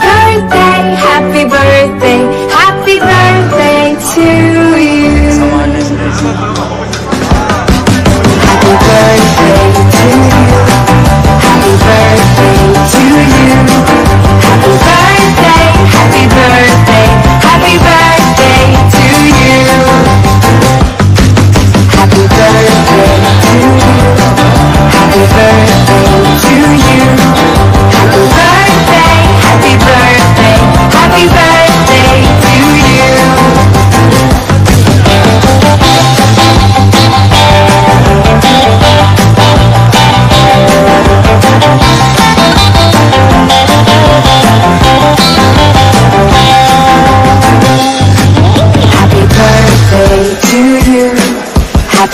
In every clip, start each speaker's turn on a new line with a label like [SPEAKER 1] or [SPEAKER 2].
[SPEAKER 1] Hey!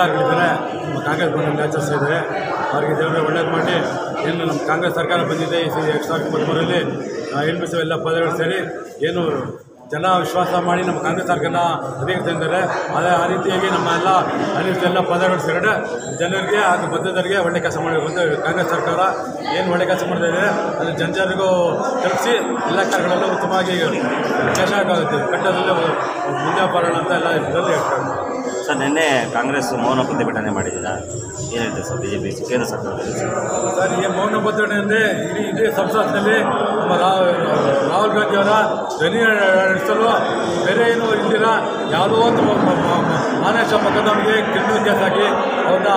[SPEAKER 2] ಪದಾರ್ಗಳಿದ್ದಾರೆ ನಮ್ಮ Congress match ಇದ್ದಾರೆ. ಅವರಿಗೆ ದೇವರೇ ಒಳ್ಳೇದು ಮಾಡಿ. ಏನು ನಮ್ಮ ಕಾಂಗ್ರೆಸ್ ಸರ್ಕಾರ ಬಂದಿದೆ ಈ ಸಿ ಎರಡು ಸಾವಿರದ ಬಿ ಎಲ್ಲ ಪದಗಳು ಸೇರಿ ಏನು ಜನ ವಿಶ್ವಾಸ ಮಾಡಿ ನಮ್ಮ ಕಾಂಗ್ರೆಸ್ ಸರ್ಕಾರನ ಅಧಿಕಾರ ತಂದಿದ್ದಾರೆ ಅದೇ ಆ ರೀತಿಯಾಗಿ ನಮ್ಮ ಎಲ್ಲ ಅನಿಷ್ಟ ಎಲ್ಲ ಪದಗಳು ಸೇರಿದೆ ಜನರಿಗೆ ಹಾಗೂ ಬದ್ಧರಿಗೆ ಒಳ್ಳೆ ಕೆಲಸ ಮಾಡಬೇಕು ಅಂತ ಕಾಂಗ್ರೆಸ್ ಸರ್ಕಾರ ಏನು ಒಳ್ಳೆ ಕೆಲಸ ಮಾಡ್ತಾ ಇದೆ. ಅದು ಜನಜರಿಗೂ ತಲುಪಿಸಿ ಎಲ್ಲ ಕಾರ್ಯಗಳಲ್ಲೂ ಉತ್ತಮವಾಗಿ ಕೆಲಸ ಆಗುತ್ತೆ. ಕಟ್ಟದಲ್ಲಿ ಮುಂದೆ ಬರೋಣ ಅಂತ ಎಲ್ಲ ಇದರಲ್ಲಿ ಹೇಳ್ತಾರೆ.
[SPEAKER 3] ಸರ್ ನಿನ್ನೆ ಕಾಂಗ್ರೆಸ್ ಮೌನ ಪ್ರತಿಭಟನೆ ಮಾಡಿದ್ದೀರಾ? ಏನು ಹೇಳ್ತೀವಿ ಸರ್ ಬಿ ಜೆ ಪಿ ಕೇಂದ್ರ ಸರ್ಕಾರದಲ್ಲಿ?
[SPEAKER 2] ಸರ್, ಈ ಮೌನ ಪ್ರತಿಭಟನೆ ಅಂದರೆ ಇಡೀ ಇದೇ ಸಂಸತ್ನಲ್ಲಿ ನಮ್ಮ ರಾಹುಲ್ ಗಾಂಧಿ ಅವರ ಧ್ವನಿ ನಡೆಸಲು ಬೇರೆ ಏನು ಇಲ್ದಿರ? ಯಾವುದೋ ಒಂದು ಮ- ಮ- ಮ- ಮ- ಮಾನಸ ಕ್ರಿಮಿನಲ್ ಕೇಸ್ ಹಾಕಿ ಅವ್ರನ್ನ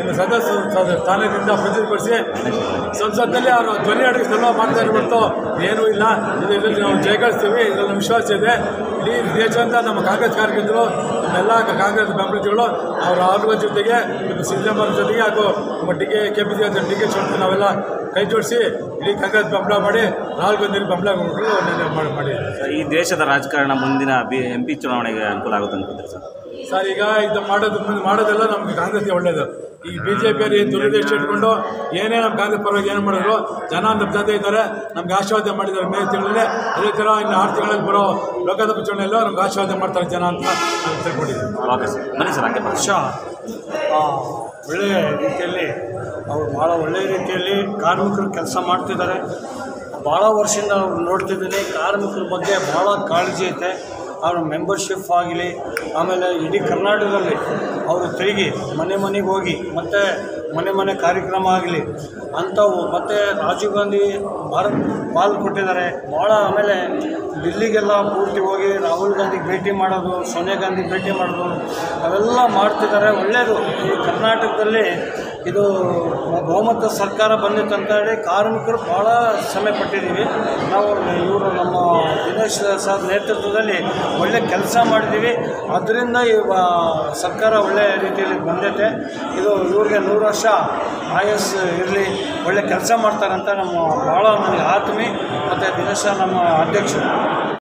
[SPEAKER 2] ಇನ್ನು ಸದಸ್ಯ ಸದ- ಸ್ಥಾನದಿಂದ ಪ್ರಚುರಪಡಿಸಿ ಸಂಸತ್ನಲ್ಲಿ ಅವರು ಧ್ವನಿ ಅಡಗಿಸಲು ಮಾಡ್ತಾ ಹೊರತು ಏನೂ ಇಲ್ಲ. ಇದು ಇದರಲ್ಲಿ ನಾವು ಜಯಗಳಿಸ್ತೀವಿ ಇದರಲ್ಲಿ ವಿಶ್ವಾಸ ಇದೆ. ಇಡೀ ದೇಶದಿಂದ ನಮ್ಮ ಕಾಂಗ್ರೆಸ್ ಕಾರ್ಯಕರ್ತರು ಎಲ್ಲ ಕಾಂಗ್ರೆಸ್ ಬೆಂಬಲಿತಗಳು ಅವರ ಆರೋಗ್ಯ ಜೊತೆಗೆ ಸಿದ್ದರಾಮಯ್ಯ ಜೊತೆಗೆ ಹಾಗೂ ನಮ್ಮ D K K P C D K Shivakumar ನಾವೆಲ್ಲ ಕೈ ಜೋಡಿಸಿ ಇಡೀ ಕಾಂಗ್ರೆಸ್ ಬೆಂಬಲ ಮಾಡಿ ನಾಲ್ಕು ದಿನ ಬೆಂಬಲ ಮಾಡಿ.
[SPEAKER 3] ಈ ದೇಶದ ರಾಜಕಾರಣ ಮುಂದಿನ ಬಿ, ಎಂ ಪಿ ಚುನಾವಣೆಗೆ ಅನುಕೂಲ ಆಗುತ್ತೆ ಅಂತ ಸರ್?
[SPEAKER 2] ಸರ್ ಈಗ ಇದು ಮಾಡೋದು ಮುಂದೆ ಮಾಡೋದೆಲ್ಲ ನಮ್ಗೆ ಕಾಂಗ್ರೆಸ್ಗೆ ಒಳ್ಳೇದು. ಈ ಬಿ ಜೆ ಪಿಯವರು ಏನು ದುರುದ್ದೇಶ ಇಟ್ಕೊಂಡು ಏನೇ ನಮ್ಮ ಕಾಂಗ್ರೆಸ್ ಪರವಾಗಿ ಏನು ಮಾಡಿದ್ರು ಜನ ನಮ್ಮ ಜೊತೆ ಇದ್ದಾರೆ ನಮ್ಗೆ ಆಶೀರ್ವಾದ ಮಾಡಿದ್ದಾರೆ ಮೇ ತಿಂಗಳಲ್ಲಿ. ಅದೇ ಥರ ಇನ್ನು ಆರು ತಿಂಗಳಲ್ಲಿ ಬರೋ ಲೋಕಸಭಾ ಚುನಾವಣೆಯಲ್ಲೂ ನಮ್ಗೆ ಆಶೀರ್ವಾದ ಮಾಡ್ತಾರೆ ಜನ ಅಂತ ನಾನು ತಿಳ್ಕೊಂಡಿದ್ದೀನಿ.
[SPEAKER 4] ವರ್ಷ ಆ, ಒಳ್ಳೆಯ ರೀತಿಯಲ್ಲಿ ಅವರು ಭಾಳ ಒಳ್ಳೆಯ ರೀತಿಯಲ್ಲಿ ಕಾರ್ಮಿಕರು ಕೆಲಸ ಮಾಡ್ತಿದ್ದಾರೆ. ಭಾಳ ವರ್ಷದಿಂದ ಅವ್ರು ನೋಡ್ತಿದ್ದೀನಿ ಕಾರ್ಮಿಕರ ಬಗ್ಗೆ ಭಾಳ ಕಾಳಜಿ ಐತೆ. ಅವ್ರ ಮೆಂಬರ್ಶಿಪ್ ಆಗಲಿ, ಆಮೇಲೆ ಇಡೀ ಕರ್ನಾಟಕದಲ್ಲಿ ಅವರು ತಿರುಗಿ ಮನೆ ಮನೆಗೆ ಹೋಗಿ, ಮತ್ತು ಮನೆ ಮನೆ ಕಾರ್ಯಕ್ರಮ ಆಗಲಿ, ಅಂಥವು, ಮತ್ತು ರಾಜೀವ್ ಗಾಂಧಿ ಭಾರತ್ ಪಾಲ್ ಕೊಟ್ಟಿದ್ದಾರೆ. ಭಾಳ ಆಮೇಲೆ ದಿಲ್ಲಿಗೆಲ್ಲ ಪೂರ್ತಿ ಹೋಗಿ ರಾಹುಲ್ ಗಾಂಧಿಗೆ ಭೇಟಿ ಮಾಡೋದು, ಸೋನಿಯಾ ಗಾಂಧಿ ಭೇಟಿ ಮಾಡೋದು, ಅವೆಲ್ಲ ಮಾಡ್ತಿದ್ದಾರೆ. ಒಳ್ಳೆಯದು ಈ ಕರ್ನಾಟಕದಲ್ಲಿ ಇದು ಬಹುಮತ ಸರ್ಕಾರ ಅಂತ ಹೇಳಿ ಕಾರ್ಮಿಕರು ಭಾಳ ಶ್ರಮೆ ಪಟ್ಟಿದ್ದೀವಿ. ನಾವು ಇವರು ನಮ್ಮ ದಿನೇಶ್ ಸರ್ ನೇತೃತ್ವದಲ್ಲಿ ಒಳ್ಳೆ ಕೆಲಸ ಮಾಡಿದ್ದೀವಿ. ಅದರಿಂದ ಇವ ಸರ್ಕಾರ ಒಳ್ಳೆ ರೀತಿಯಲ್ಲಿ ಬಂದೈತೆ ಇದು ಇವ್ರಿಗೆ ನೂರು ವರ್ಷ ಆಯಸ್ ಇರಲಿ, ಒಳ್ಳೆ ಕೆಲಸ ಮಾಡ್ತಾರಂತ ನಮ್ಮ ಭಾಳ ನನಗೆ ಆತ್ಮಿ ಮತ್ತು ದಿನೇಶ್ ನಮ್ಮ ಅಧ್ಯಕ್ಷರು.